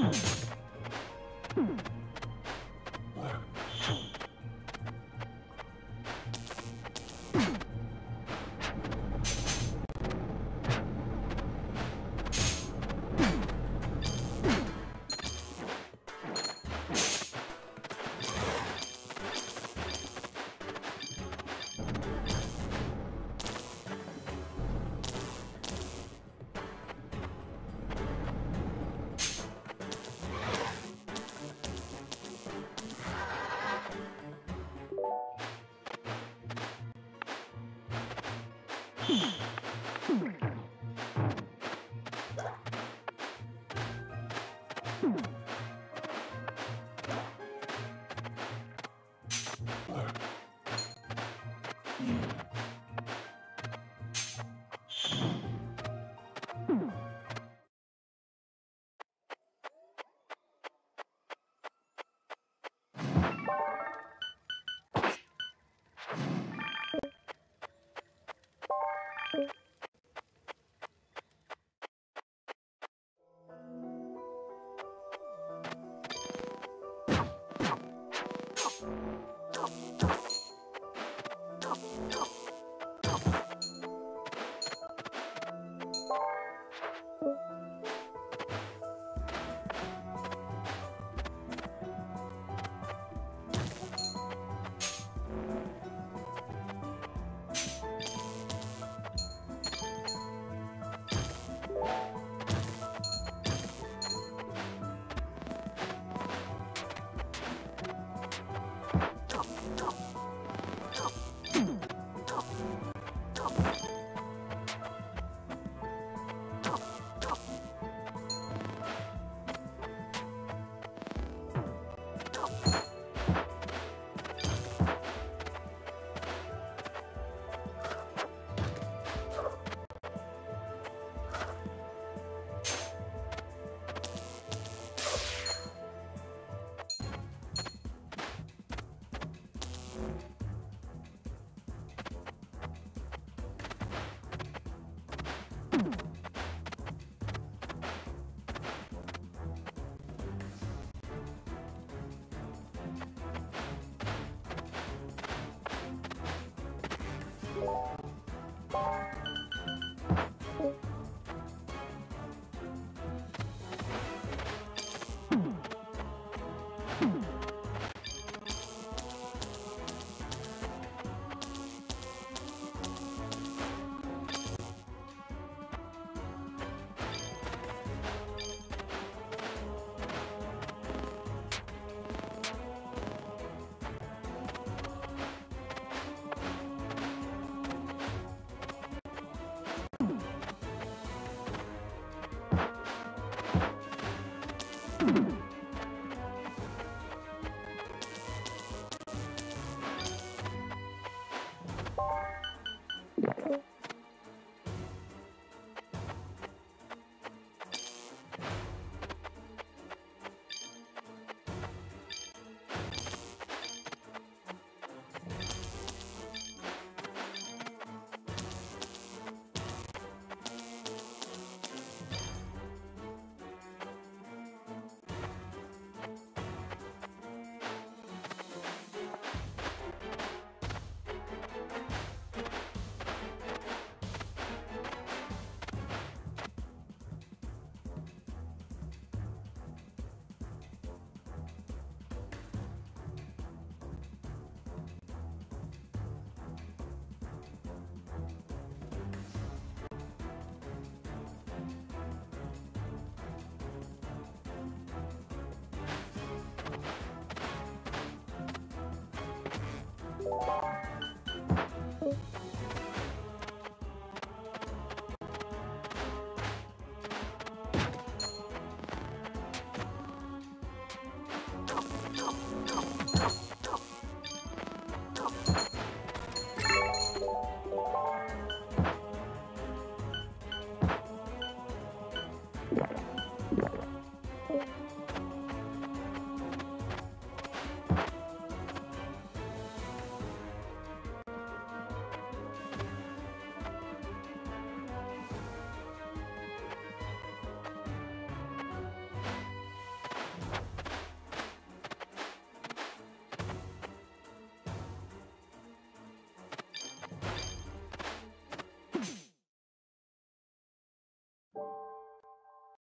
Thank you. You.